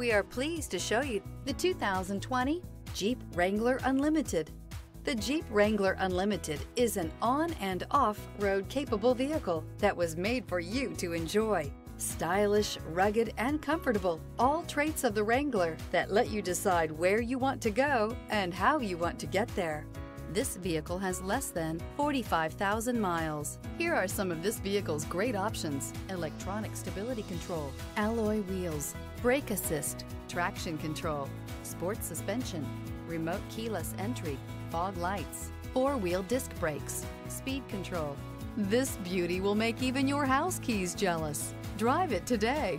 We are pleased to show you the 2020 Jeep Wrangler Unlimited. The Jeep Wrangler Unlimited is an on and off road capable vehicle that was made for you to enjoy. Stylish, rugged, and comfortable, all traits of the Wrangler that let you decide where you want to go and how you want to get there. This vehicle has less than 45,000 miles. Here are some of this vehicle's great options. Electronic stability control, alloy wheels, brake assist, traction control, sport suspension, remote keyless entry, fog lights, four-wheel disc brakes, speed control. This beauty will make even your house keys jealous. Drive it today.